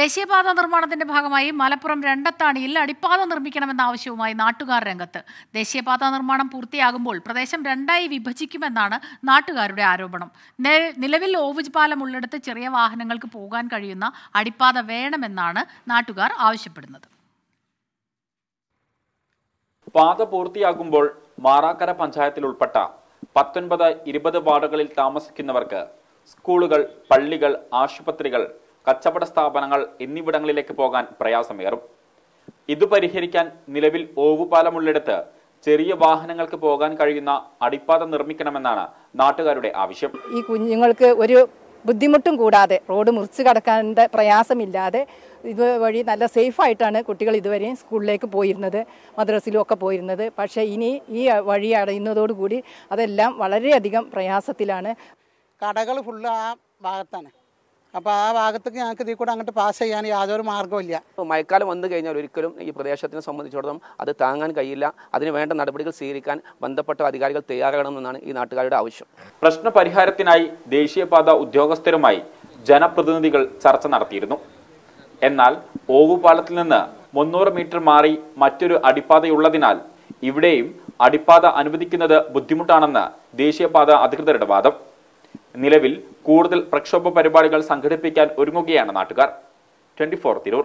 ദേശീയപാത നിർമ്മാണത്തിന്റെ ഭാഗമായി മലപ്പുറം രണ്ടത്താണിയിൽ അടിപ്പാത നിർമ്മിക്കണമെന്ന ആവശ്യവുമായി നാട്ടുകാർ രംഗത്ത്. ദേശീയപാത നിർമ്മാണം പൂർത്തിയാകുമ്പോൾ പ്രദേശം രണ്ടായി വിഭജിക്കുമെന്നാണ് നാട്ടുകാരുടെ ആരോപണം. നിലവിൽ ഓവുജ് പാലം ഉള്ളിടത്ത് ചെറിയ വാഹനങ്ങൾക്ക് പോകാൻ കഴിയുന്ന അടിപ്പാത വേണമെന്നാണ് നാട്ടുകാർ ആവശ്യപ്പെടുന്നത്. പാത പൂർത്തിയാകുമ്പോൾ മാറാക്കര പഞ്ചായത്തിൽ ഉൾപ്പെട്ട പത്തൊൻപത് ഇരുപത് വാർഡുകളിൽ താമസിക്കുന്നവർക്ക് സ്കൂളുകൾ പള്ളികൾ ആശുപത്രികൾ കച്ചവട സ്ഥാപനങ്ങൾ എന്നിവിടങ്ങളിലേക്ക് പോകാൻ പ്രയാസമേറും ഇത് പരിഹരിക്കാൻ നിലവിൽ ഓവുപാലമുള്ളിടത്ത് ചെറിയ വാഹനങ്ങൾക്ക് പോകാൻ കഴിയുന്ന അടിപ്പാത നിർമ്മിക്കണമെന്നാണ് നാട്ടുകാരുടെ ആവശ്യം. ഈ കുഞ്ഞുങ്ങൾക്ക് ഒരു ബുദ്ധിമുട്ടും കൂടാതെ റോഡ് മുറിച്ച് കടക്കാന്റെ പ്രയാസമില്ലാതെ ഇതുവഴി നല്ല സേഫായിട്ടാണ് കുട്ടികൾ ഇതുവരെയും സ്കൂളിലേക്ക് പോയിരുന്നത് മദ്രസിലും ഒക്കെ പോയിരുന്നത്. പക്ഷേ ഇനി ഈ വഴി അടയുന്നതോടുകൂടി അതെല്ലാം വളരെയധികം പ്രയാസത്തിലാണ്. കടകൾ ഫുള്ള് ആ ഭാഗത്താണ്. അപ്പോൾ ആ ഭാഗത്തേക്ക് ഞങ്ങൾക്ക് ഇതിൽ കൂടെ അങ്ങോട്ട് പാസ് ചെയ്യാൻ യാതൊരു മാർഗവും ഇപ്പോൾ മഴക്കാലം വന്നു കഴിഞ്ഞാൽ ഒരിക്കലും ഈ പ്രദേശത്തിനെ സംബന്ധിച്ചിടത്തോളം അത് താങ്ങാൻ കഴിയില്ല. അതിന് വേണ്ട നടപടികൾ സ്വീകരിക്കാൻ ബന്ധപ്പെട്ട അധികാരികൾ തയ്യാറാകണമെന്നാണ് ഈ നാട്ടുകാരുടെ ആവശ്യം. പ്രശ്ന പരിഹാരത്തിനായി ദേശീയപാത ഉദ്യോഗസ്ഥരുമായി ജനപ്രതിനിധികൾ ചർച്ച നടത്തിയിരുന്നു. എന്നാൽ ഓവുപാലത്തിൽ നിന്ന് മുന്നൂറ് മീറ്റർ മാറി മറ്റൊരു അടിപ്പാതയുള്ളതിനാൽ ഇവിടെയും അടിപ്പാത അനുവദിക്കുന്നത് ബുദ്ധിമുട്ടാണെന്ന് ദേശീയപാത അധികൃതരുടെ വാദം. നിലവിൽ കൂടുതൽ പ്രക്ഷോഭ പരിപാടികൾ സംഘടിപ്പിക്കാൻ ഒരുങ്ങുകയാണ് നാട്ടുകാർ. Twenty four Tirur.